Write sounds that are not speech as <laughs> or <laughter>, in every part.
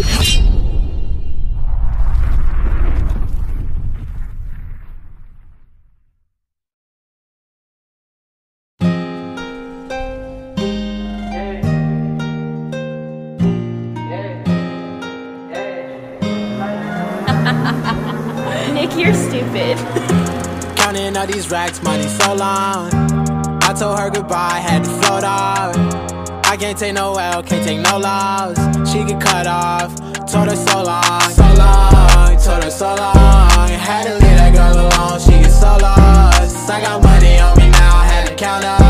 <laughs> Nick, you're stupid. Counting all these racks, money so long. I told her goodbye, had to float off. I can't take no L, can't take no loss. She get cut off. Told her so long, so long. Told her so long. Had to leave that girl alone, she get so lost. I got money on me now, I had to count up.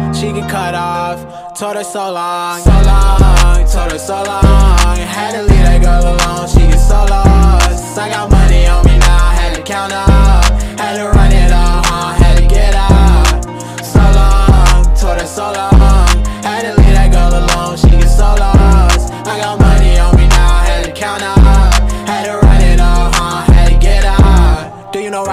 She get cut off. Told her so long, so long. Told her so long. Had to leave that girl alone. She get so lost. I got money on me now. Had to count up. Had to run it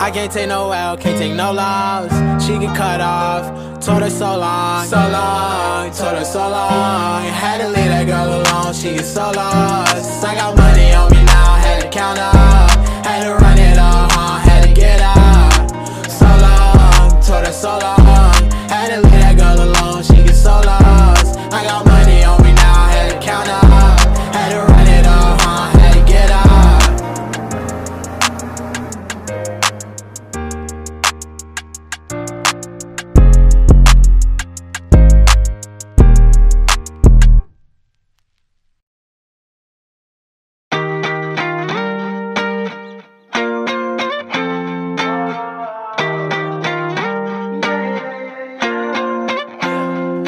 I can't take no L, can't take no loss. She get cut off. Told her so long, so long. Told her so long. Had to leave that girl alone. She get so lost. I got money on me now. Had to count up.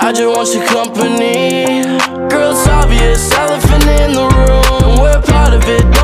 I just want your company. Girl, it's obvious, elephant in the room. We're part of it.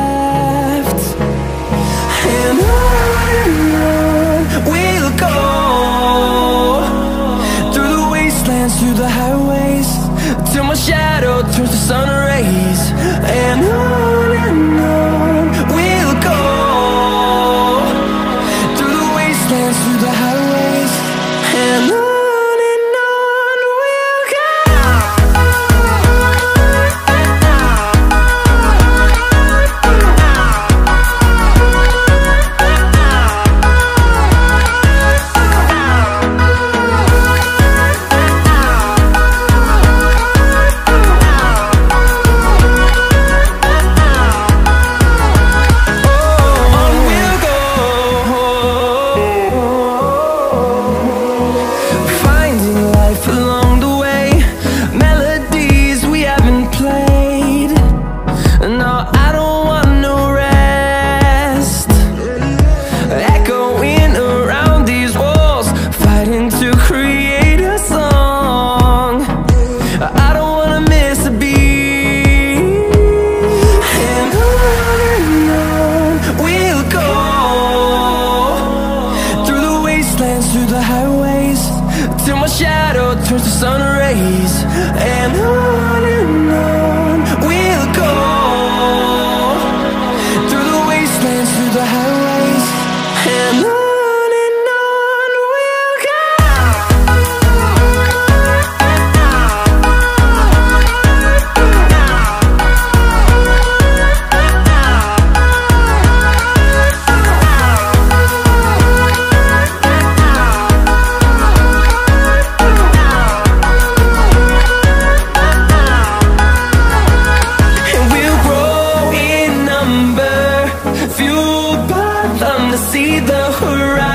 to create around